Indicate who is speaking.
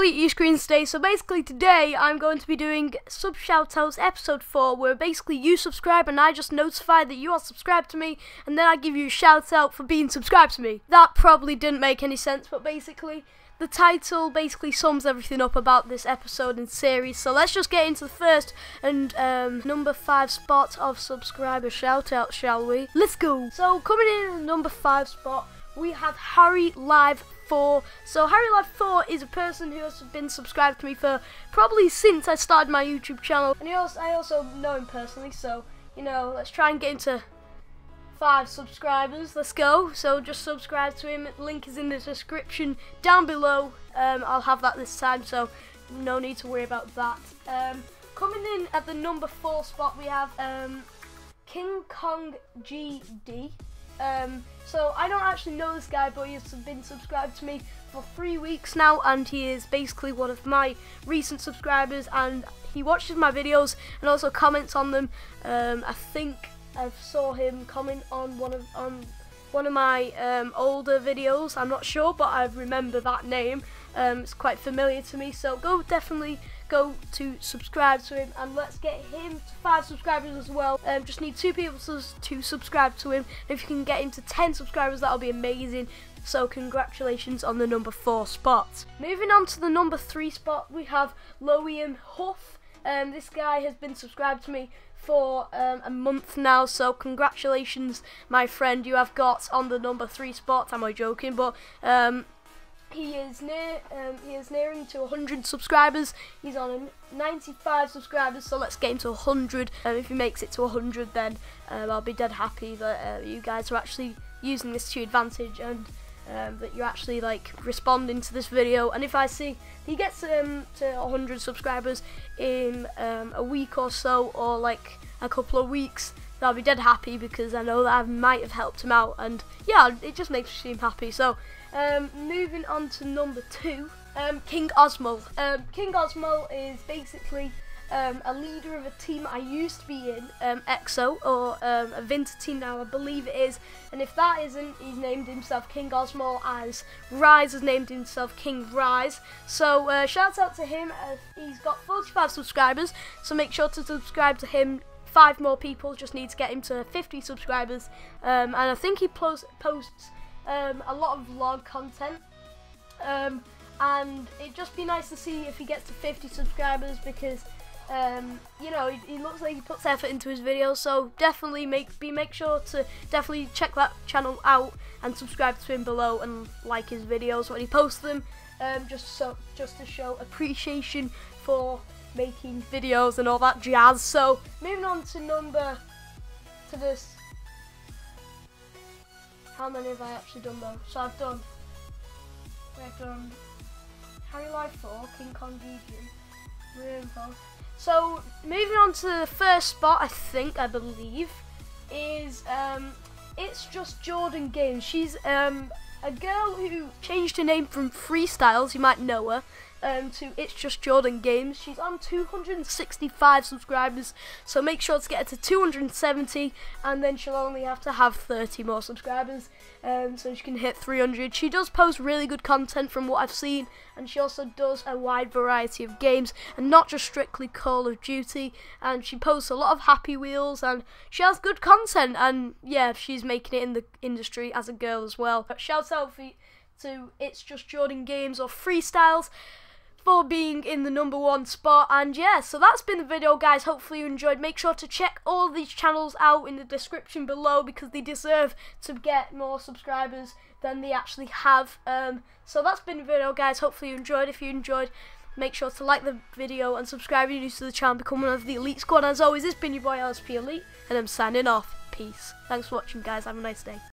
Speaker 1: Elite E Screen today. So basically today I'm going to be doing sub shoutouts episode 4 where basically you subscribe and I just notify that you are subscribed to me and then I give you a shout out for being subscribed to me. That probably didn't make any sense but basically the title basically sums everything up about this episode and series. So let's just get into the first and um, number 5 spot of subscriber shoutouts shall we? Let's go! So coming in at number 5 spot we have Harry Live 4. So Harry Live 4 is a person who has been subscribed to me for probably since I started my YouTube channel. And also, I also know him personally, so, you know, let's try and get into five subscribers. Let's go. So just subscribe to him. Link is in the description down below. Um, I'll have that this time, so no need to worry about that. Um, coming in at the number 4 spot, we have um, King Kong GD. Um, so I don't actually know this guy, but he's been subscribed to me for three weeks now, and he is basically one of my recent subscribers, and he watches my videos and also comments on them. Um, I think I saw him comment on one of on one of my um, older videos. I'm not sure, but I remember that name. Um, it's quite familiar to me, so go definitely go to subscribe to him and let's get him to five subscribers as well. Um, just need two people to, to subscribe to him. If you can get him to 10 subscribers, that'll be amazing. So congratulations on the number four spot. Moving on to the number three spot, we have Loem Huff. Um, this guy has been subscribed to me for um, a month now, so congratulations, my friend. You have got on the number three spot. Am I joking? But um, he is near um, he is nearing to 100 subscribers. He's on 95 subscribers so let's get him to 100 and if he makes it to 100 then um, I'll be dead happy that uh, you guys are actually using this to advantage and um, that you're actually like responding to this video. And if I see he gets um, to 100 subscribers in um, a week or so or like a couple of weeks I'll be dead happy because I know that I might have helped him out and yeah it just makes me seem happy so um, moving on to number two, um, King Ozmal. Um, King Ozmal is basically um, a leader of a team I used to be in, um, EXO, or um, a Vinter team now, I believe it is. And if that isn't, he's named himself King Ozmal, as Rise has named himself King Rise. So uh, shout out to him, uh, he's got 45 subscribers, so make sure to subscribe to him five more people just need to get him to 50 subscribers. Um, and I think he posts um, a lot of vlog content. Um, and it'd just be nice to see if he gets to 50 subscribers because um, you know he, he, looks like he puts effort into his videos. So definitely make be make sure to definitely check that channel out and subscribe to him below and like his videos when he posts them. Um, just so just to show appreciation for making videos and all that jazz so moving on to number to this how many have I actually done though? So I've done, we've done Harry Live 4, King Kong GD, So moving on to the first spot, I think, I believe, is um, it's just Jordan Games. She's um, a girl who changed her name from Freestylez, you might know her, um, to It's Just Jordan Games. She's on 265 subscribers, so make sure to get her to 270, and then she'll only have to have 30 more subscribers, um, so she can hit 300. She does post really good content from what I've seen, and she also does a wide variety of games, and not just strictly Call of Duty, and she posts a lot of Happy Wheels, and she has good content, and yeah, she's making it in the industry as a girl as well. But shout out for, to It's Just Jordan Games or Freestylez for being in the number one spot. And yeah, so that's been the video, guys. Hopefully you enjoyed. Make sure to check all these channels out in the description below because they deserve to get more subscribers than they actually have. Um, so that's been the video, guys. Hopefully you enjoyed. If you enjoyed, make sure to like the video and subscribe if you're new to the channel. Become one of the Elite Squad. As always, it's been your boy LSP Elite, and I'm signing off. Peace. Thanks for watching, guys. Have a nice day.